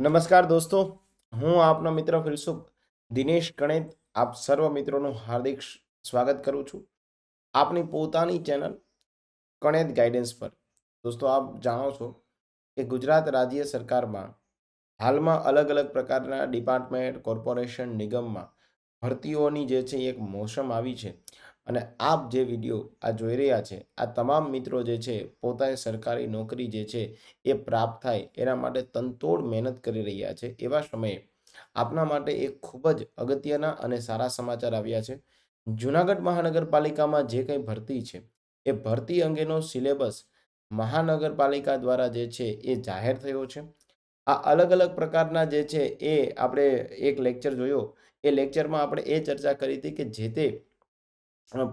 નમસ્કાર દોસ્તો, હું આપનો મિત્ર ફિલસુફ દિનેશ કણેત આપ સર્વ મિત્રોનું હાર્દિક સ્વાગત કરું છું આપની પોતાની ચેનલ કણેત ગાઈડન્સ પર. દોસ્તો, આપ જાણો છો કે ગુજરાત રાજ્ય સરકારમાં હાલમાં અલગ અલગ પ્રકારના ડિપાર્ટમેન્ટ, કોર્પોરેશન, નિગમમાં ભરતીઓની જે છે એક મોસમ આવી છે. અને આપ જે વીડિયો આ જોઈ રહ્યા છે, આ તમામ મિત્રો જે છે, પોતાએ સરકારી નોકરી જે છે, એ પ્રાપ્ત થાય એના માટે તનતોડ મહેનત કરી રહ્યા છે. એવા સમયે આપના માટે એક ખૂબ જ અગત્યના અને સારા સમાચાર આવ્યા છે. જુનાગઢ મહાનગરપાલિકામાં જે કંઈ ભરતી છે, એ ભરતી અંગેનો સિલેબસ મહાનગરપાલિકા દ્વારા જે છે, એ જાહેર થયો છે. આ અલગ અલગ પ્રકારના જે છે, એ આપણે એક લેક્ચર જોયો. એ લેક્ચરમાં આપણે એ ચર્ચા કરી હતી કે જે તે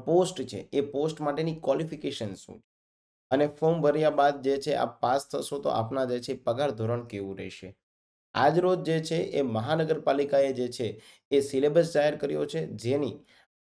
પોસ્ટ છે, એ પોસ્ટ માટેની ક્વોલિફિકેશન શું અને ફોર્મ ભર્યા બાદ જે છે આપ પાસ થશો તો આપના જે છે, પગાર ધોરણ કેવું રહેશે? આજ રોજ જે છે, એ મહાનગરપાલિકાએ જે છે, એ સિલેબસ જાહેર કર્યો છે, જેની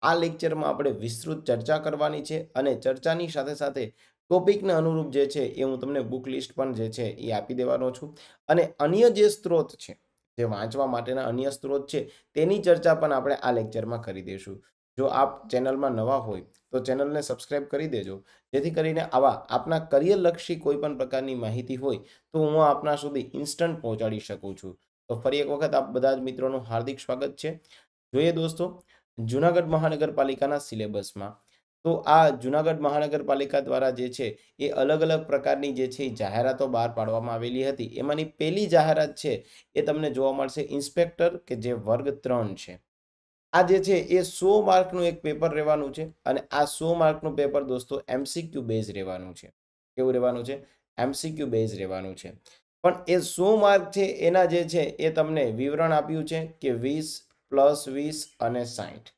આ લેક્ચરમાં આપણે વિસ્તૃત ચર્ચા કરવાની છે અને ચર્ચાની સાથે સાથે ટોપિકને અનુરૂપ જે છે, એ હું તમને બુક લિસ્ટ પણ જે છે, એ આપી દેવાનો છું. અને અન્ય જે સ્ત્રોત છે, જે વાંચવા માટેના અન્ય સ્ત્રોત છે, તેની ચર્ચા પણ આપણે આ લેક્ચરમાં કરી દઈશું જો આપ ચેનલમાં નવા હોય, તો ચેનલને સબસ્ક્રાઇબ કરી દેજો. જેથી કરીને આવા આપના કરિયરલક્ષી કોઈ પણ પ્રકારની માહિતી હોય, તો હું આપના સુધી ઇન્સ્ટન્ટ પહોંચાડી શકું છું. તો ફરી એક વખત આપ બધા જ મિત્રોનું હાર્દિક સ્વાગત છે. જોઈએ દોસ્તો, જુનાગઢ મહાનગરપાલિકાના સિલેબસમાં, તો આ જુનાગઢ મહાનગરપાલિકા દ્વારા જે છે, એ અલગ અલગ પ્રકારની જે છે એ જાહેરાતો બહાર પાડવામાં આવેલી હતી. એમાંની પહેલી જાહેરાત છે, એ તમને જોવા મળશે ઇન્સ્પેક્ટર કે જે વર્ગ ત્રણ છે. આ જે છે એ સો માર્કનું એક પેપર રહેવાનું છે અને આ સો માર્કનું પેપર દોસ્તો એમસીક્યુ બેઝ રહેવાનું છે. કેવું રહેવાનું છે? એમસીક્યુ બેઝ રહેવાનું છે. પણ એ સો માર્ક છે એના જે છે એ તમને વિવરણ આપ્યું છે કે વીસ પ્લસ વીસ અને સાઠ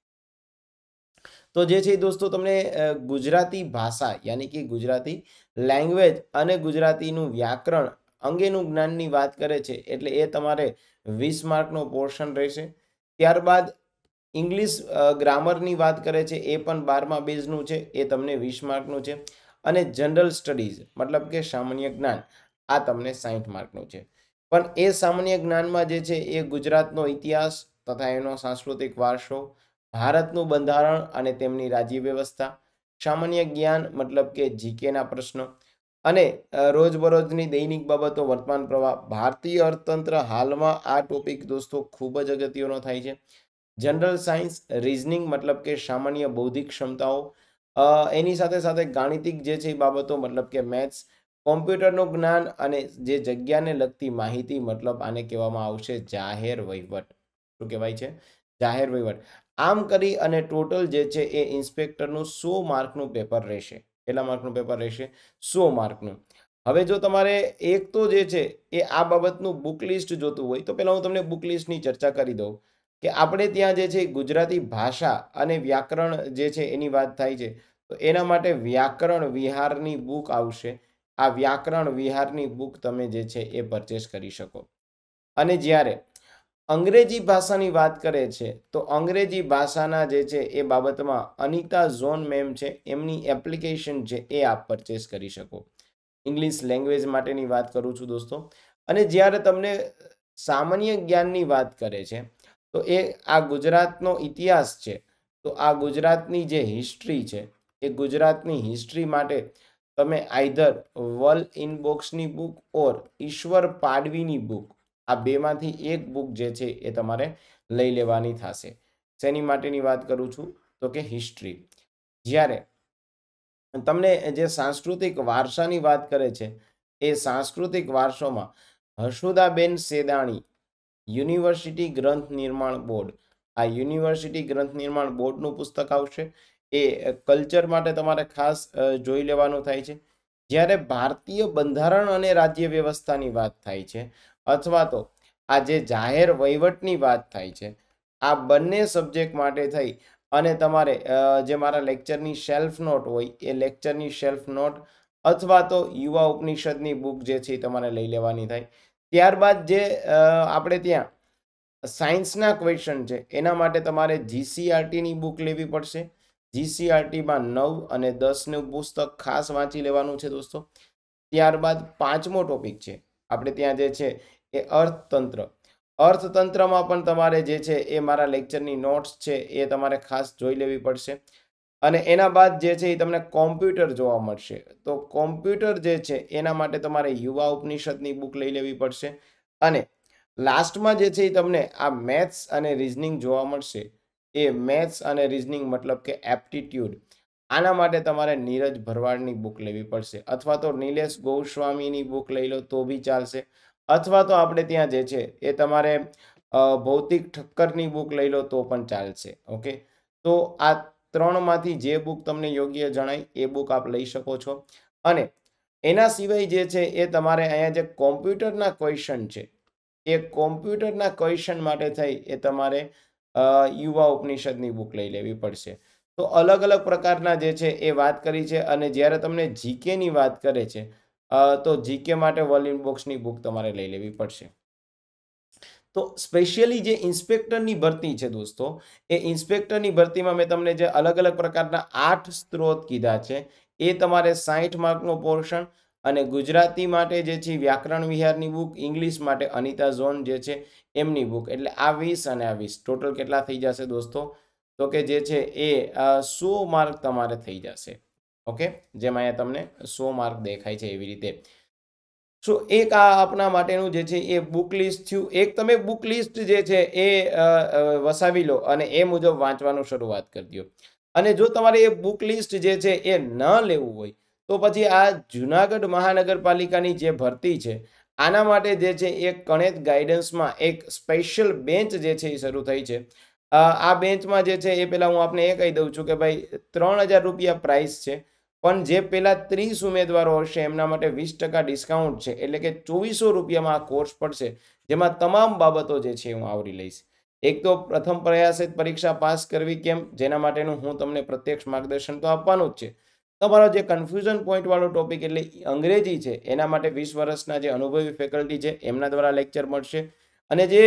તો જે છે દોસ્તો તમને ગુજરાતી ભાષા યાની કે ગુજરાતી લેંગ્વેજ અને ગુજરાતીનું વ્યાકરણ અંગેનું જ્ઞાનની વાત કરે છે એટલે એ તમારે વીસ માર્કનો પોર્શન રહેશે. ત્યારબાદ ઇંગ્લિશ ગ્રામરની વાત કરે છે, એ પણ બારમા બેઝનું છે, એ તમને વીસ માર્કનું છે. અને જનરલ સ્ટડીઝ મતલબ કે સામાન્ય જ્ઞાન, આ તમને સાઠ માર્કનું છે. પણ એ સામાન્ય જ્ઞાનમાં જે છે, એ ગુજરાતનો ઇતિહાસ તથા એનો સાંસ્કૃતિક વારસો, ભારતનું બંધારણ અને તેમની રાજ્ય વ્યવસ્થા, સામાન્ય જ્ઞાન, મતલબ કે જીકેના પ્રશ્નો અને રોજબરોજની દૈનિક બાબતો, વર્તમાન પ્રવાહ, ભારતીય અર્થતંત્ર હાલમાં આ ટોપિક દોસ્તો ખૂબ જ અગત્યનો થાય છે. જનરલ સાયન્સ રિઝનિંગ મતલબ કે સામાન્ય બૌદ્ધિક ક્ષમતાઓ એની સાથે સાથે ગાણિતિક જે છે એ બાબતો મતલબ કે મેથ્સ કોમ્પ્યુટરનું જ્ઞાન અને જે જગ્યાને લગતી માહિતી મતલબ આને કહેવામાં આવશે જાહેર વહીવટ. શું કહેવાય છે? જાહેર વહીવટ. આમ કરી અને ટોટલ જે છે એ ઇન્સ્પેક્ટરનું સો માર્કનું પેપર રહેશે. કેટલા માર્કનું પેપર રહેશે? સો માર્કનું. હવે જો તમારે એક તો જે છે એ આ બાબતનું બુક લિસ્ટ જોતું હોય તો પહેલાં હું તમને બુક લિસ્ટની ચર્ચા કરી દઉં. કે આપણે ત્યાં જે છે ગુજરાતી ભાષા અને વ્યાકરણ જે છે એની વાત થાય છે, તો એના માટે વ્યાકરણ વિહારની બુક આવશે. આ વ્યાકરણ વિહારની બુક તમે જે છે એ પરચેસ કરી શકો. અને જ્યારે અંગ્રેજી ભાષાની વાત કરે છે, તો અંગ્રેજી ભાષાના જે છે એ બાબતમાં અનિતા ઝોન મેમ છે, એમની એપ્લિકેશન છે એ આપ પરચેસ કરી શકો. ઇંગ્લિશ લેંગ્વેજ માટેની વાત કરું છું દોસ્તો. અને જ્યારે તમને સામાન્ય જ્ઞાનની વાત કરે છે તો એ આ ગુજરાતનો ઇતિહાસ છે. તો આ ગુજરાતની જે હિસ્ટ્રી છે, એ ગુજરાતની હિસ્ટ્રી માટે તમે આઈધર વલ ઇન બોક્સની બુક ઓર ઈશ્વર પાડવીની બુક આ બેમાંથી એક બુક જે છે એ તમારે લઈ લેવાની થશે. શેની માટેની વાત કરું છું? તો કે હિસ્ટ્રી જ્યારે તમને જે સાંસ્કૃતિક વારસાની વાત કરે છે, એ સાંસ્કૃતિક વારસોમાં હર્ષુદાબેન સેદાણી યુનિવર્સિટી ગ્રંથ નિર્માણ બોર્ડ. આ યુનિવર્સિટી ગ્રંથ નિર્માણ બોર્ડનું પુસ્તક આવશે. એ કલ્ચર માટે તમારે ખાસ જોઈ લેવાનું થાય છે. જ્યારે ભારતીય બંધારણ અને રાજ્ય વ્યવસ્થાની વાત થાય છે, અથવા તો આ જે જાહેર વહીવટની વાત થાય છે, આ બંને સબ્જેક્ટ માટે થઈ. અને તમારે જે મારા લેક્ચરની શેલ્ફ નોટ હોય, એ લેક્ચરની શેલ્ફ નોટ અથવા તો યુવા ઉપનિષદની બુક જે છે તમારે લઈ લેવાની થાય. ત્યારબાદ જે આપણે ત્યાં સાયન્સના ક્વેશ્ચન છે, એના માટે તમારે જીસીઆરટીની બુક લેવી પડશે. જીસીઆરટીમાં નવ અને દસનું પુસ્તક ખાસ વાંચી લેવાનું છે દોસ્તો. ત્યારબાદ પાંચમો ટોપિક છે, આપણે ત્યાં જે છે એ અર્થતંત્ર. અર્થતંત્રમાં પણ તમારે જે છે એ મારા લેક્ચરની નોટ્સ છે એ તમારે ખાસ જોઈ લેવી પડશે. અને એના બાદ જે છે એ તમને કોમ્પ્યુટર જોવા મળશે. તો કોમ્પ્યુટર જે છે એના માટે તમારે યુવા ઉપનિષદની બુક લઈ લેવી પડશે. અને લાસ્ટમાં જે છે એ તમને આ મેથ્સ અને રિઝનિંગ જોવા મળશે. એ મેથ્સ અને રિઝનિંગ મતલબ કે એપ્ટિટ્યૂડ. આના માટે તમારે નીરજ ભરવાડની બુક લેવી પડશે. અથવા તો નિલેશ ગોસ્વામીની બુક લઈ લો, તો બી ચાલશે. અથવા તો આપણે ત્યાં જે છે એ તમારે ભૌતિક ઠક્કરની બુક લઈ લો, તો પણ ચાલશે. ઓકે? તો આ ત્રણમાંથી જે બુક તમને યોગ્ય જણાય, એ બુક આપ લઈ શકો છો. અને એના સિવાય જે છે, એ તમારે અહીંયા જે કોમ્પ્યુટરના ક્વેશ્ચન છે, એ કોમ્પ્યુટરના ક્વેશ્ચન માટે થઈ, એ તમારે યુવા ઉપનિષદની બુક લઈ લેવી પડશે. તો અલગ અલગ પ્રકારના જે છે, એ વાત કરી છે અને જ્યારે તમને જીકેની વાત કરે છે તો જીકે માટે વોલ્યુમ બોક્સની બુક તમારે લઈ લેવી પડશે. તો સ્પેશિયલી જે ઇન્સ્પેક્ટરની ભરતી છે દોસ્તો, એ ઇન્સ્પેક્ટરની ભરતીમાં મેં તમને જે અલગ અલગ પ્રકારના આઠ સ્ત્રોત કીધા છે, એ તમારે સાહીઠ માર્કનો પોર્શન અને ગુજરાતી માટે જે છે વ્યાકરણ વિહારની બુક ઇંગ્લિશ માટે અનિતા ઝોન જે છે એમની બુક એટલે આ વીસ અને આ વીસ. ટોટલ કેટલા થઈ જશે દોસ્તો? તો કે જે છે એ સો માર્ક તમારે થઈ જશે. ઓકે? જેમાં અહીંયા તમને સો માર્ક દેખાય છે એવી રીતે. સો એક આ આપણા માટેનું જે છે એ બુક લિસ્ટ થયું. એક તમે બુક લિસ્ટ જે છે એ વસાવી લો અને એ મુજબ વાંચવાનું શરૂઆત કરી દો. અને જો તમારે એ બુક લિસ્ટ જે છે એ ન લેવું હોય, તો પછી આ જુનાગઢ મહાનગરપાલિકાની જે ભરતી છે, આના માટે જે છે એ કણેત ગાઈડન્સમાં એક સ્પેશિયલ બેન્ચ જે છે એ શરૂ થઈ છે. આ બેન્ચમાં જે છે એ પહેલાં હું આપને એ કહી દઉં છું કે ભાઈ ત્રણ હજાર રૂપિયા પ્રાઇસ છે. પણ જે પેલા ત્રીસ ઉમેદવારો હશે, એમના માટે વીસ ટકા ડિસ્કાઉન્ટ છે. એટલે કે ચોવીસો રૂપિયામાં આ કોર્સ પડશે, જેમાં તમામ બાબતો જે છે હું આવરી લઈશ. એક તો પ્રથમ પ્રયાસે પરીક્ષા પાસ કરવી કેમ? જેના માટેનું હું તમને પ્રત્યક્ષ માર્ગદર્શન તો આપવાનું જ છે. તમારો જે કન્ફ્યુઝન પોઈન્ટ વાળો ટોપિક એટલે અંગ્રેજી છે, એના માટે વીસ વર્ષના જે અનુભવી ફેકલ્ટી છે, એમના દ્વારા લેક્ચર મળશે. અને જે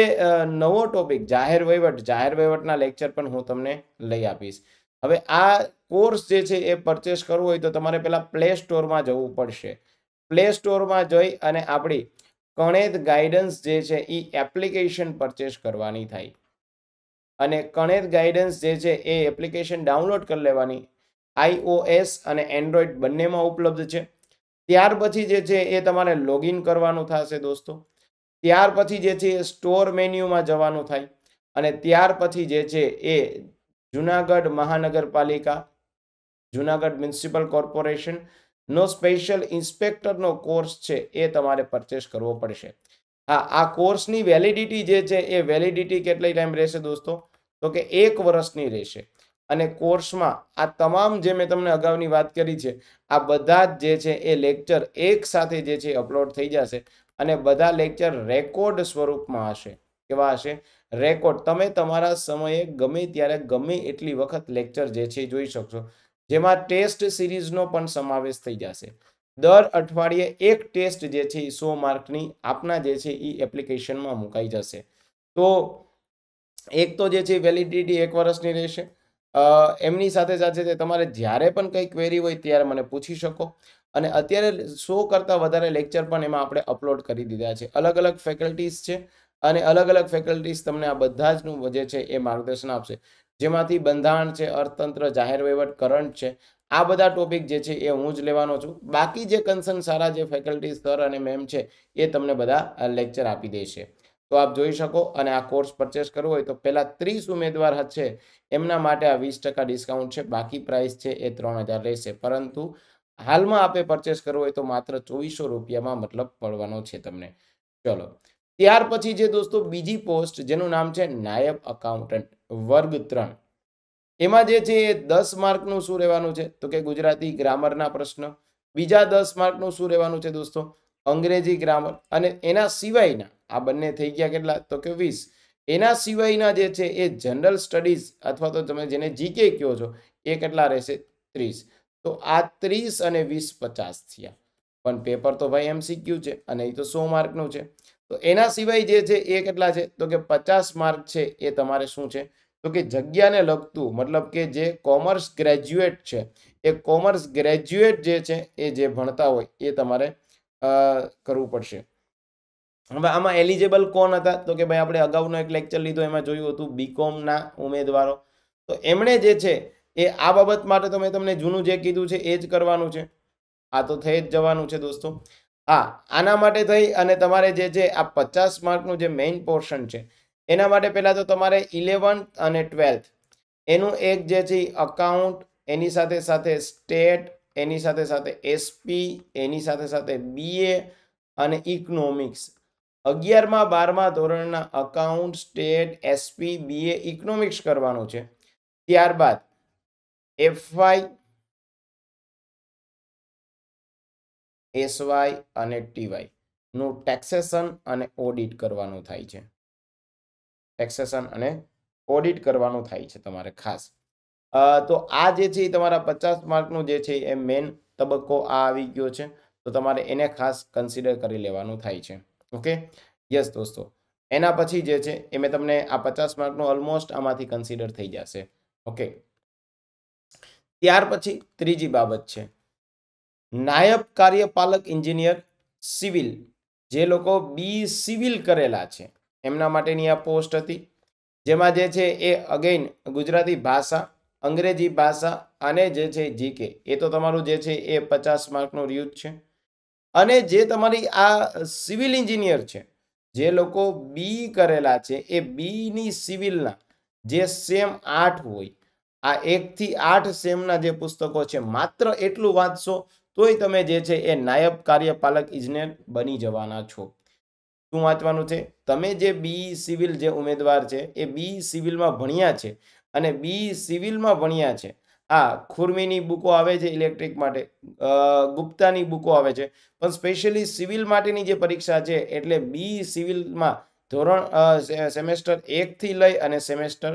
નવો ટોપિક જાહેર વહીવટ, જાહેર વહીવટના લેક્ચર પણ હું તમને લઈ આપીશ. હવે આ કોર્સ જે છે એ પરચેસ કરવો હોય તો તમારે પહેલાં પ્લે સ્ટોરમાં જવું પડશે. પ્લે સ્ટોરમાં જઈ અને આપણી કણેદ ગાઈડન્સ જે છે એ એપ્લિકેશન પરચેસ કરવાની થાય. અને કણેદ ગાઈડન્સ જે છે એ એપ્લિકેશન ડાઉનલોડ કરી લેવાની. આઈઓએસ અને એન્ડ્રોઈડ બંનેમાં ઉપલબ્ધ છે. ત્યાર પછી જે છે એ તમારે લોગિન કરવાનું થશે દોસ્તો. ત્યાર પછી જે છે એ સ્ટોર મેન્યુમાં જવાનું થાય. અને ત્યાર પછી જે છે એ જુનાગઢ મહાનગરપાલિકા, જુનાગઢ મ્યુનિસિપલ કોર્પોરેશન, નો સ્પેશિયલ ઇન્સ્પેક્ટરનો કોર્સ છે એ તમારે પરચેસ કરવો પડશે. હા, આ કોર્સની વેલિડિટી જે છે એ વેલિડિટી કેટલી ટાઈમ રહેશે દોસ્તો? તો કે એક વર્ષની રહેશે. અને કોર્સમાં આ તમામ જે મેં તમને અગાઉની વાત કરી છે, આ બધા જ જે છે એ લેક્ચર એક સાથે જે છે અપલોડ થઈ જશે અને બધા લેક્ચર રેકોર્ડ સ્વરૂપમાં હશે. કેવા હશે? રેકોર્ડ. તમે તમારા સમયે ગમે ત્યારે ગમે એટલી વખત લેક્ચર જે છે જોઈ શકશો. જેમાં ટેસ્ટ સિરીઝનો પણ સમાવેશ થઈ જશે. દર અઠવાડિયે એક ટેસ્ટ જે છે એ સો માર્કની આપના જે છે એ એપ્લિકેશનમાં મુકાઈ જશે. તો એક તો જે છે વેલિડિટી એક વર્ષની રહેશે. એમની સાથે સાથે તમારે જ્યારે પણ કંઈ ક્વેરી હોય ત્યારે મને પૂછી શકો. અને અત્યારે સો કરતાં વધારે લેક્ચર પણ એમાં આપણે અપલોડ કરી દીધા છે. અલગ અલગ ફેકલ્ટીઝ છે. અને અલગ અલગ ફેકલ્ટીઝ તમને આ બધા જનું જે છે એ માર્ગદર્શન આપશે. જેમાંથી બંધારણ છે, અર્થતંત્ર, જાહેર વહીવટ, કરંટ છે, આ બધા ટોપિક જે છે એ હું જ લેવાનો છું. બાકી જે કન્સર્ન સારા જે ફેકલ્ટી સર અને મેમ છે, એ તમને બધા લેક્ચર આપી દેશે. તો આપ જોઈ શકો અને આ કોર્સ પરચેસ કરવો હોય તો પહેલાં ત્રીસ ઉમેદવાર છે એમના માટે આ વીસ ટકા ડિસ્કાઉન્ટ છે, બાકી પ્રાઇસ છે એ ત્રણ હજાર રહેશે. પરંતુ હાલમાં આપે પરચેસ કરવો હોય તો માત્ર ચોવીસો રૂપિયામાં મતલબ પડવાનો છે તમને. ચલો. ત્યાર પછી જે દોસ્તો બીજી પોસ્ટ, જેનું નામ છે નાયબ અકાઉન્ટન્ટ વર્ગ ત્રણ. એમાં જે છે એ દસ માર્કનું શું રહેવાનું છે? તો કે ગુજરાતી ગ્રામરના પ્રશ્ન. બીજા દસ માર્કનું શું રહેવાનું છે દોસ્તો? અંગ્રેજી ગ્રામર. અને એના સિવાયના, આ બંને થઈ ગયા કેટલા? તો કે વીસ. એના સિવાયના જે છે એ જનરલ સ્ટડીઝ, અથવા તો તમે જેને જીકે કહો છો, એ કેટલા રહેશે? ત્રીસ. તો આ ત્રીસ અને વીસ પચાસ થયા. પણ પેપર તો ભાઈ એમસીક્યુ છે, અને એ તો સો માર્કનું છે. તો એના સિવાય જે છે એ કેટલા છે? તો કે પચાસ માર્ક છે એ તમારે શું છે? તો કે જગ્યાને લગતું, મતલબ કે જે કોમર્સ ગ્રેજ્યુએટ છે, એ કોમર્સ ગ્રેજ્યુએટ જે છે એ જે ભણતા હોય એ તમારે કરવું પડશે. હવે આમાં એલિજેબલ કોણ હતા? તો કે ભાઈ આપણે અગાઉનો એક લેક્ચર લીધો, એમાં જોયું હતું બીકોમના ઉમેદવારો. તો એમણે જે છે એ આ બાબત માટે તો મેં તમને જૂનું જે કીધું છે એ જ કરવાનું છે. આ તો થઈ જ જવાનું છે દોસ્તો. હા, આના માટે થઈ અને તમારે જે છે આ પચાસ માર્કનું જે મેઇન પોર્શન છે, એના માટે પહેલાં તો તમારે ઇલેવન્થ અને ટ્વેલ્થ એનું એક જે છે અકાઉન્ટ એની સાથે સાથે સ્ટેટ એની સાથે સાથે એસપી એની સાથે સાથે બીએ અને ઇકોનોમિક્સ અગિયારમાં બારમા ધોરણના account state SP BA economics કરવાનું છે. ત્યારબાદ એફવાય એસવાય અને ટીવાયનું ટેક્સેશન અને ઓડિટ કરવાનું થાય છે. ટેક્સેશન અને ઓડિટ કરવાનું થાય છે તમારે ખાસ. તો આ જે છે એ તમારા પચાસ માર્કનું જે છે એ મેઇન તબક્કો આ આવી ગયો છે. તો તમારે એને ખાસ કન્સિડર કરી લેવાનું થાય છે. ઓકે યસ દોસ્તો. એના પછી જે છે એ મેં તમને આ પચાસ માર્કનું ઓલમોસ્ટ આમાંથી કન્સિડર થઈ જશે. ઓકે ત્યાર પછી ત્રીજી બાબત છે. નાયબ કાર્યપાલક ઇન્જિનિયર સિવિલ, જે લોકો બી સિવિલ કરેલા છે. એમના માટેની આ પોસ્ટ હતી, જેમાં જે છે એ અગેઇન ગુજરાતી ભાષા, અંગ્રેજી ભાષા અને જે છે જીકે, એ તો તમારું જે છે એ પચાસ માર્કનું રિયુઝ છે. અને જે તમારી આ સિવિલ એન્જિનિયર છે, જે લોકો બી કરેલા છે, એ બીની સિવિલના, જે સેમ આઠ હોય, આ એકથી આઠ સેમના જે પુસ્તકો છે, માત્ર એટલું વાંચશો તોય તમે જે છે એ નાયબ કાર્યપાલક ઇજનેર બની જવાના છો. શું વાંચવાનું છે? તમે જે બી સિવિલ જે ઉમેદવાર છે એ બી સિવિલમાં ભણ્યા છે અને બી સિવિલમાં ભણ્યા છે, આ ખુરમીની બુકો આવે છે ઇલેક્ટ્રિક માટે ગુપ્તાની બુકો આવે છે, પણ સ્પેશિયલી સિવિલ માટેની જે પરીક્ષા છે એટલે બી સિવિલમાં ધોરણ સેમેસ્ટર એકથી લઈ અને સેમેસ્ટર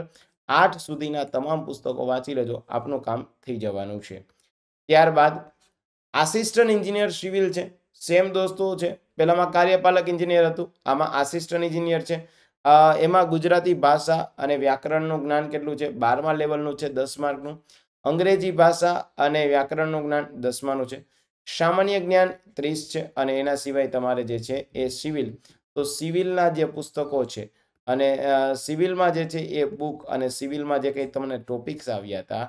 આઠ સુધીના તમામ પુસ્તકો વાંચી લેજો, આપનું કામ થઈ જવાનું છે. ત્યારબાદ આસિસ્ટન્ટ એન્જિનિયર સિવિલ છે. સેમ દોસ્તો છે. પહેલામાં કાર્યપાલક એન્જિનિયર હતું. આમાં આસિસ્ટન્ટ એન્જિનિયર છે. એમાં ગુજરાતી ભાષા અને વ્યાકરણનું જ્ઞાન કેટલું છે? બારમા લેવલનું છે, દસ માર્કનું. અંગ્રેજી ભાષા અને વ્યાકરણનું જ્ઞાન દસમાનું છે. સામાન્ય જ્ઞાન ત્રીસ છે અને એના સિવાય તમારે જે છે એ સિવિલ. તો સિવિલના જે પુસ્તકો છે અને સિવિલમાં જે છે એ બુક અને સિવિલમાં જે કંઈ તમને ટોપિક્સ આવ્યા હતા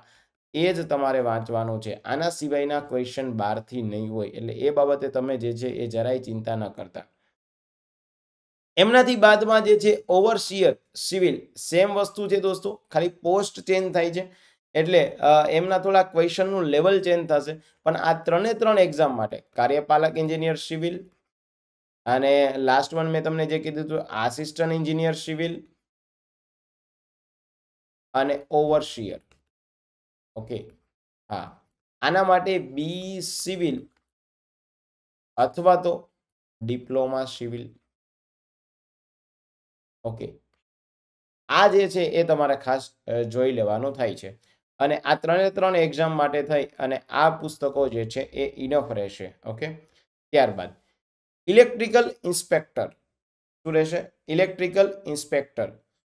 એ જ તમારે વાંચવાનું છે. આના સિવાયના ક્વેશ્ચન બહારથી નહીં હોય. એટલે એ બાબતે તમે જે છે એ જરાય ચિંતા ન કરતા. એમનાથી બાદમાં જે છે ઓવરસીયર સિવિલ સેમ વસ્તુ છે દોસ્તો. ખાલી પોસ્ટ ચેન્જ થાય છે. એટલે એમના થોડા ક્વેશ્ચનનું લેવલ ચેન્જ થશે. પણ આ ત્રણે ત્રણ એક્ઝામ માટે, કાર્યપાલક એન્જિનિયર સિવિલ અને લાસ્ટ વન મેં તમને જે કીધું હતું આસિસ્ટન્ટ એન્જિનિયર સિવિલ અને ઓવરશિયર. ઓકે. હા. આના માટે બી સિવિલ અથવા તો ડિપ્લોમા સિવિલ. ઓકે. આ જે છે એ તમારે ખાસ જોઈ લેવાનું થાય છે. અને આ ત્રણે ત્રણ એક્ઝામ માટે થઈ અને આ પુસ્તકો જે છે એ ઇનફ રહેશે. ઓકે? ત્યારબાદ ઇલેક્ટ્રિકલ ઇન્સ્પેક્ટર શું રહેશે? ઇલેક્ટ્રિકલ ઇન્સ્પેક્ટર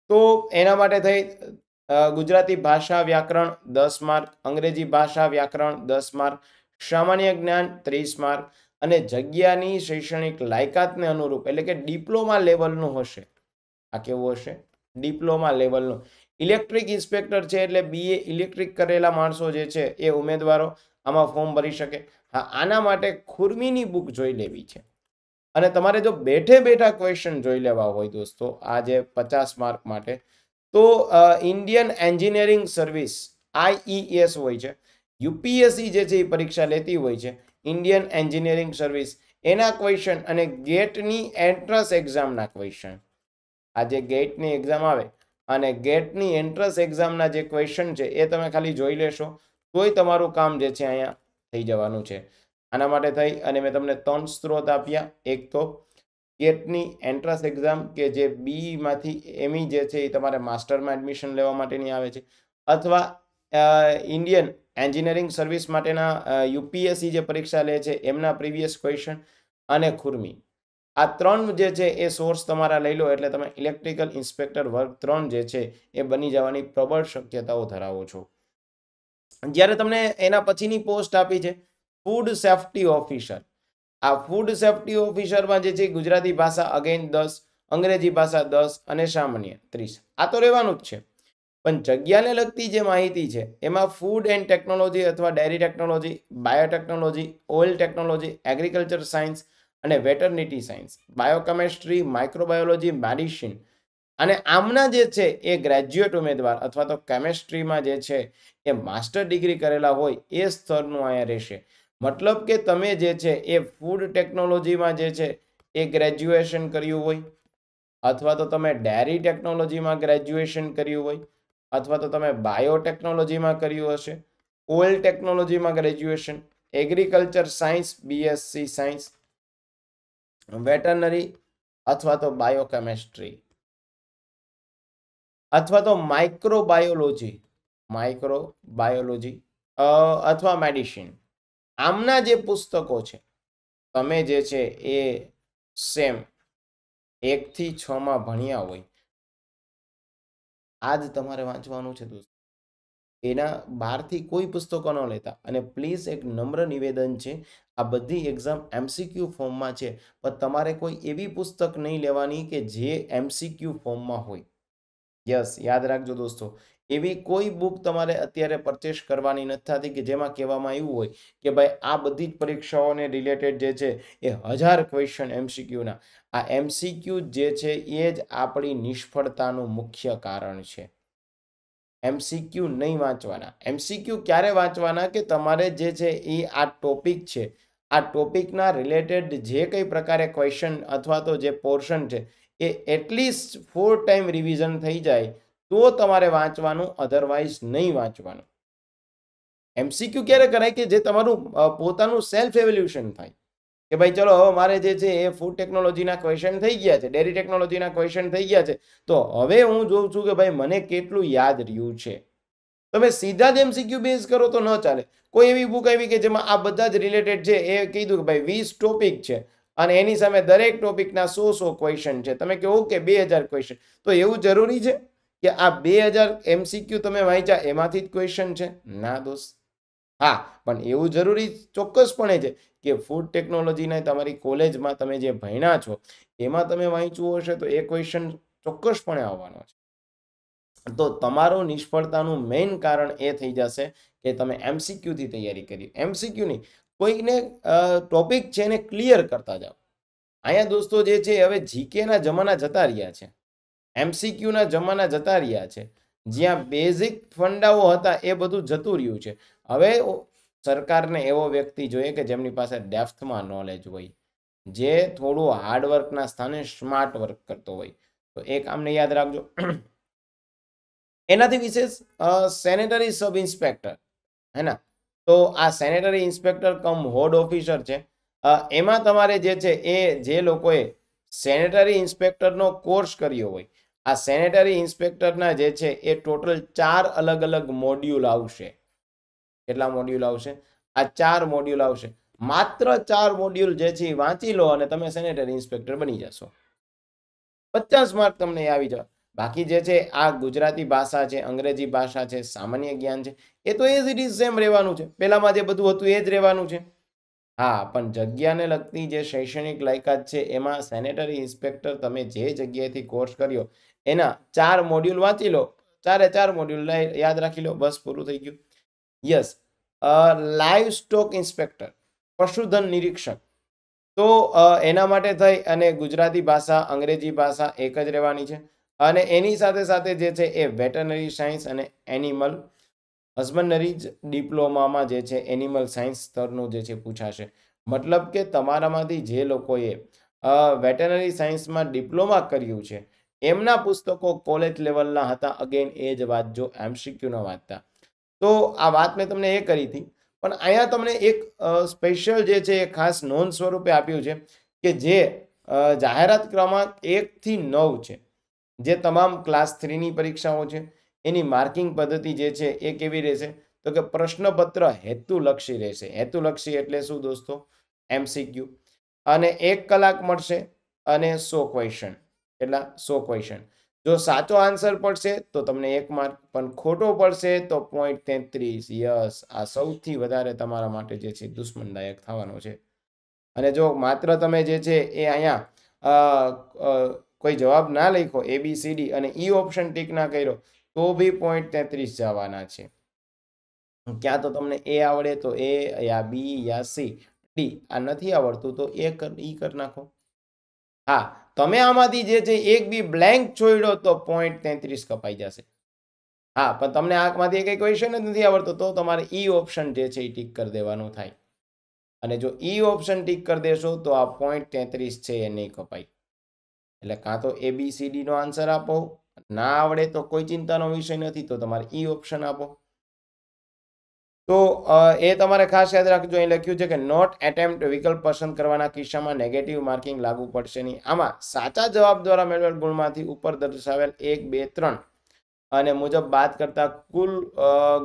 તો એના માટે થઈ ગુજરાતી ભાષા વ્યાકરણ દસ માર્ક, અંગ્રેજી ભાષા વ્યાકરણ દસ માર્ક, સામાન્ય જ્ઞાન ત્રીસ માર્ક અને જગ્યાની શૈક્ષણિક લાયકાતને અનુરૂપ એટલે કે ડિપ્લોમા લેવલનું હશે. આ કેવું હશે? ડિપ્લોમા લેવલનું. ઇલેક્ટ્રિક ઇન્સ્પેક્ટર છે એટલે બીએ ઇલેક્ટ્રિક કરેલા માણસો જે છે એ ઉમેદવારો આમાં ફોર્મ ભરી શકે. હા, આના માટે ખુરમીની બુક જોઈ લેવી છે. અને તમારે જો બેઠે બેઠા ક્વેશ્ચન જોઈ લેવા હોય દોસ્તો, આ જે પચાસ માર્ક માટે તો ઇન્ડિયન એન્જિનિયરિંગ સર્વિસ આઈઈએસ હોય છે યુપીએસસી જે છે એ પરીક્ષા લેતી હોય છે ઇન્ડિયન એન્જિનિયરિંગ સર્વિસ એના ક્વેશ્ચન અને ગેટની એન્ટ્રન્સ એક્ઝામના ક્વેશ્ચન આ જે ગેટની એક્ઝામ આવે અને ગેટની એન્ટ્રન્સ એક્ઝામના જે ક્વેશ્ચન છે, એ તમે ખાલી જોઈ લેશો, તોય તમારું કામ જે છે અહીંયા થઈ જવાનું છે. આના માટે થઈ અને મેં તમને ત્રણ સ્ત્રોત આપ્યા, એક તો ગેટની એન્ટ્રન્સ એક્ઝામ કે જે બીમાંથી એમી જે છે એ તમારે માસ્ટરમાં એડમિશન લેવા માટેની આવે છે. અથવા ઇન્ડિયન એન્જિનિયરિંગ સર્વિસ માટેના યુપીએસસી જે પરીક્ષા લે છે, એમના પ્રીવિયસ ક્વેશ્ચન અને ખુરમી. આ ત્રણ જે છે એ સોર્સ તમારા લઈ લો, એટલે તમે ઇલેક્ટ્રિકલ ઇન્સ્પેક્ટર વર્ગ ત્રણ જે છે એ બની જવાની પ્રબળ શક્યતાઓ ધરાવો છો. જ્યારે તમને એના પછીની પોસ્ટ આપી છે ફૂડ સેફ્ટી ઓફિસર આ ફૂડ સેફ્ટી ઓફિસરમાં જે છે ગુજરાતી ભાષા અગેન દસ, અંગ્રેજી ભાષા દસ અને સામાન્ય ત્રીસ. આ તો રહેવાનું જ છે. પણ જગ્યાને લગતી જે માહિતી છે, એમાં ફૂડ એન્ડ ટેકનોલોજી અથવા dairy technology biotechnology oil technology agriculture science અને veterinary science biochemistry microbiology medicine અને આમના જે છે એ ગ્રેજ્યુએટ ઉમેદવાર અથવા તો કેમેસ્ટ્રીમાં જે છે એ માસ્ટર ડિગ્રી કરેલા હોય એ સ્તરનું અહીંયા રહેશે. મતલબ કે તમે જે છે એ ફૂડ ટેકનોલોજીમાં જે છે એ ગ્રેજ્યુએશન કર્યું હોય, અથવા તો તમે ડેરી ટેકનોલોજીમાં ગ્રેજ્યુએશન કર્યું હોય, અથવા તો તમે બાયોટેકનોલોજીમાં કર્યું હશે ઓઇલ ટેકનોલોજીમાં graduation agriculture science BSc science veterinary અથવા તો બાયોકેમેસ્ટ્રી અથવા તો માઇક્રોબાયોલોજી માઇક્રોબાયોલોજી અથવા મેડિસિન આમના જે પુસ્તકો છે, તમે જે છે એ સેમ એકથી છમાં ભણ્યા હોય આ જ તમારે વાંચવાનું છે દોસ્તો. એના બહારથી કોઈ પુસ્તકો ન લેતા. અને પ્લીઝ એક નમ્ર નિવેદન છે, આ બધી એક્ઝામ એમસીક્યુ ફોર્મમાં છે. પણ તમારે કોઈ એવી પુસ્તક નહીં લેવાની કે જે એમસીક્યુ ફોર્મમાં હોય. યસ, યાદ રાખજો દોસ્તો. એવી કોઈ બુક તમારે અત્યારે પરચેસ કરવાની નથી થતી કે જેમાં કહેવામાં એવું હોય કે ભાઈ આ બધી જ પરીક્ષાઓને રિલેટેડ જે છે એ હજાર ક્વેશ્ચન એમસીક્યુના આ એમસીક્યુ જે છે એ જ આપણી નિષ્ફળતાનું મુખ્ય કારણ છે. એમસીક્યુ નહીં વાંચવાના. એમસીક્યુ ક્યારે વાંચવાના કે તમારે જે છે એ આ ટોપિક છે. આ ટોપિકના રિલેટેડ જે કંઈ પ્રકારે ક્વેશ્ચન અથવા તો જે પોર્શન છે એ at least four time revision થઈ જાય, તો તમારે વાંચવાનું અધરવાઇઝ નહીં વાંચવાનું. એમસીક્યુ ક્યારે કરાય કે જે તમારું પોતાનું સેલ્ફ એવલ્યુશન થાય? કે ભાઈ ચલો, હવે મારે જે છે એ ફૂડ ટેકનોલોજીના ક્વેશ્ચન થઈ ગયા છે ડેરી ટેકનોલોજીના ક્વેશ્ચન થઈ ગયા છે, તો હવે હું જોઉં છું કે ભાઈ મને કેટલું યાદ રહ્યું છે. તમે સીધા જ એમસીક્યુ બેઝ કરો તો ન ચાલે. કોઈ એવી બુક આવી કે જેમાં આ બધા જ રિલેટેડ છે, એ કીધું કે ભાઈ વીસ ટોપિક છે. અને એની સામે દરેક ટોપિકના સો સો ક્વેશ્ચન છે. તમે કે બે હજાર ક્વેશ્ચન તો એવું જરૂરી છે કે આ બે હજાર એમસીક્યુ તમે વાંચ્યા, એમાંથી જ ક્વેશ્ચન છે? ના દોસ્ત. હા, પણ એવું જરૂરી ચોક્કસપણે છે કે ફૂડ ટેકનોલોજીના તમારી કોલેજમાં તમે જે ભણ્યા છો, એમાં તમે વાંચ્યું હશે તો એ ક્વેશ્ચન ચોક્કસપણે આવવાનો છે. તો તમારું નિષ્ફળતાનું મેઇન કારણ એ થઈ જશે કે તમે એમસીક્યુથી તૈયારી કરી. એમસીક્યુ નહીં કોઈને ટોપિક છે એને ક્લિયર કરતા જાઓ. અહીંયા દોસ્તો જે છે, હવે જીકેના જમાના જતા રહ્યા છે. એમસીક્યુના જમાના જતા રહ્યા છે. જ્યાં બેઝિક ફંડાઓ હતા એ બધું જતું રહ્યું છે. હવે સરકારને એવો વ્યક્તિ જોઈએ કે જેમની પાસે ડેફ્થમાં નોલેજ હોય. જે થોડું હાર્ડવર્કના સ્થાને સ્માર્ટ વર્ક કરતો હોય. તો એ કામને યાદ રાખજો. એનાથી વિશેષ સેનેટરી સબ ઇન્સ્પેક્ટર હે ના? તો આ sanitary inspector cum food officer છે. એમાં તમારે જે છે એ જે લોકોએ સેનેટરી ઇન્સ્પેક્ટરનો કોર્સ કર્યો હોય, આ સેનેટરી ઇન્સ્પેક્ટરના જે છે એ ટોટલ ચાર અલગ અલગ મોડ્યુલ આવશે. કેટલા મોડ્યુલ આવશે? આ ચાર મોડ્યુલ આવશે. માત્ર ચાર મોડ્યુલ જે છે વાંચી લો અને તમે સેનેટરી ઇન્સ્પેક્ટર બની જશો. પચાસ માર્ક તમને આવી જાવ. બાકી જે છે, આ ગુજરાતી ભાષા છે, અંગ્રેજી ભાષા છે, સામાન્ય જ્ઞાન છે, એ તો એ જ ઇટ ઇઝ સેમ રહેવાનું છે. પહેલામાં જે બધું હતું એ જ રહેવાનું છે. હા, પણ જગ્યાને લગતી જે શૈક્ષણિક લાયકાત છે, એમાં સેનેટરી ઇન્સ્પેક્ટર તમે જે જગ્યાએથી કોર્સ કર્યો, એના ચાર મોડ્યુલ વાંચી લો. ચારે ચાર મોડ્યુલ યાદ રાખી લો, બસ પૂરું થઈ ગયું. યસ લાઈવ સ્ટોક ઇન્સ્પેક્ટર પશુધન નિરીક્ષક. તો એના માટે થઈ અને ગુજરાતી ભાષા, અંગ્રેજી ભાષા એક જ રહેવાની છે. અને એની સાથે સાથે જે છે એ વેટરનરી સાયન્સ અને એનિમલ હસબન્ડરી જ ડિપ્લોમામાં જે છે એનિમલ સાયન્સ સ્તરનું જે છે પૂછાશે. મતલબ કે તમારામાંથી જે લોકોએ વેટરનરી સાયન્સમાં ડિપ્લોમા કર્યું છે, એમના પુસ્તકો કોલેજ લેવલના હતા. અગેન એ જ વાત જો એમસીક્યુનો વાંચતા. તો આ વાત મેં તમને એ કરી હતી, પણ અહીંયા તમને એક સ્પેશિયલ જે છે એ ખાસ નોંધ સ્વરૂપે આપ્યું છે કે જે જાહેરાત ક્રમાંક એકથી નવ છે. જે તમામ ક્લાસ થ્રીની પરીક્ષાઓ છે, એની માર્કિંગ પદ્ધતિ જે છે એ કેવી રહેશે? તો કે પ્રશ્નપત્ર હેતુલક્ષી રહેશે. હેતુલક્ષી એટલે શું દોસ્તો? એમસીક્યુ અને એક કલાક મળશે અને સો ક્વેશ્ચન એટલા સો ક્વેશ્ચન જો સાચો આન્સર પડશે તો તમને એક માર્ક પણ ખોટો પડશે તો પોઈન્ટ તેત્રીસ. યસ. આ સૌથી વધારે તમારા માટે જે છે દુશ્મનદાયક થવાનો છે. અને જો માત્ર તમે જે છે એ અહીંયા કોઈ જવાબ ના લખો એ બી સી ડી અને ઈ ઓપ્શન ટીક ના કર્યો, તો બી પોઈન્ટ તેત્રીસ જવાના છે. ક્યાં તો તમને એ આવડે તો એ યા બી યા સી ડી આ નથી આવડતું તો એ ઈ કરી નાખો. હા, તમે આમાંથી જે છે એક બી બ્લેન્ક છોડ્યો તો પોઈન્ટ તેત્રીસ કપાઈ જશે. હા, પણ તમને આંખમાંથી કઈ ક્વેશ્ચન જ નથી આવડતો તો તમારે ઈ ઓપ્શન જે છે એ ટીક કરી દેવાનું થાય. અને જો ઈ ઓપ્શન ટીક કરી દેશો તો આ પોઈન્ટ તેત્રીસ છે એ નહીં કપાય. એટલે કાં તો એ બી સી ડીનો આન્સર આપો. ના આવડે તો કોઈ ચિંતાનો વિષય નથી, તો તમારે ઈ ઓપ્શન આપો. તો એ તમારે ખાસ યાદ રાખજો, અહીં લખ્યું છે કે નોટ એટેમ્પ્ટ વિકલ્પ પસંદ કરવાના કિસ્સામાં નેગેટિવ માર્કિંગ લાગુ પડશે નહીં. આમાં સાચા જવાબ દ્વારા મેળવેલ ગુણમાંથી ઉપર દર્શાવેલ એક, બે, ત્રણ અને મુજબ બાદ કરતા કુલ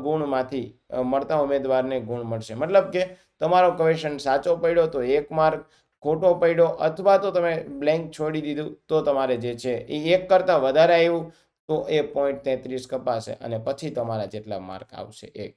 ગુણમાંથી મળતા ઉમેદવારને ગુણ મળશે. મતલબ કે તમારો ક્વેશ્ચન સાચો પડ્યો તો એક માર્ક ખોટો પડ્યો અથવા તો તમે બ્લેન્ક છોડી દીધું, તો તમારે જે છે એ એક કરતાં વધારે આવ્યું, તો એ પોઈન્ટ તેત્રીસ કપાશે અને પછી તમારા જેટલા માર્ક આવશે એક.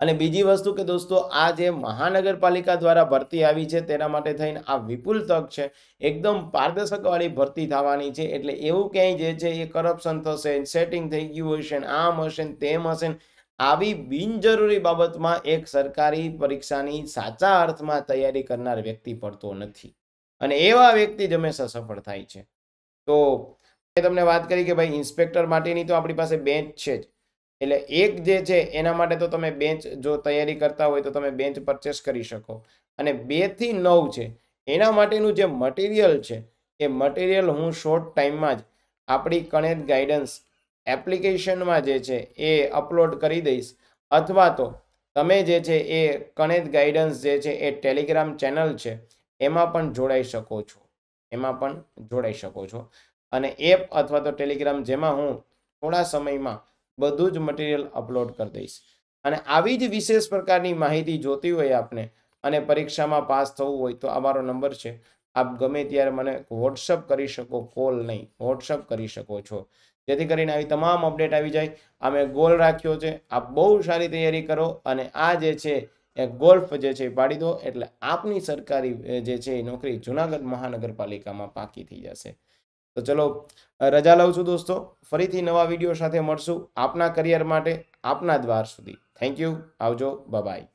અને બીજી વસ્તુ કે દોસ્તો, આ જે મહાનગરપાલિકા દ્વારા ભરતી આવી છે તેના માટે થઈને આ વિપુલ તક છે, એકદમ પારદર્શકવાળી ભરતી થવાની છે, એટલે એવું ક્યાંય જે છે એ કરપ્શન થશે સેટિંગ થઈ ગયું હશે આમ હશે તેમ હશે આવી બિનજરૂરી બાબતમાં એક સરકારી પરીક્ષાની સાચા અર્થમાં તૈયારી કરનાર વ્યક્તિ પડતો નથી. અને એવા વ્યક્તિ જ હંમેશા સફળ થાય છે. તો તમને વાત કરી કે ભાઈ ઇન્સ્પેક્ટર માટેની તો આપણી પાસે બેન્ચ છે જ. એટલે એક જે છે એના માટે તો તમે બેન્ચ જો તૈયારી કરતા હોય તો તમે બેન્ચ પરચેસ કરી શકો. અને બેથી નવ છે એના માટેનું જે મટીરિયલ છે એ મટીરિયલ હું શોર્ટ ટાઈમમાં જ આપણી કણેદ ગાઈડન્સ એપ્લિકેશનમાં જે છે એ અપલોડ કરી દઈશ. અથવા તો તમે જે છે એ કણેદ ગાઈડન્સ જે છે એ ટેલિગ્રામ ચેનલ છે, એમાં પણ જોડાઈ શકો છો. એમાં પણ જોડાઈ શકો છો. અને એપ અથવા તો ટેલિગ્રામ જેમાં હું થોડા સમયમાં બધું જ મટીરિયલ અપલોડ કરી દઈશ. અને આવી જ વિશેષ પ્રકારની માહિતી જોતી હોય આપને અને પરીક્ષામાં પાસ થવું હોય તો અમારો નંબર છે. આપ ગમે ત્યારે મને વોટ્સઅપ કરી શકો કોલ નહીં વોટ્સઅપ કરી શકો છો. જેથી કરીને આવી તમામ અપડેટ આવી જાય. અમે ગોલ રાખ્યો છે. આપ બહુ સારી તૈયારી કરો અને આ જે છે, એ ગોલ્ફ જે છે પાડી દો. એટલે આપની સરકારી જે છે એ નોકરી જુનાગઢ મહાનગરપાલિકામાં પાકી થઈ જશે. તો ચલો રજા લઉં છું દોસ્તો. ફરીથી નવા વીડિયો સાથે મળશું આપના કરિયર માટે, આપના દ્વાર સુધી. થેન્ક યુ આવજો. બાય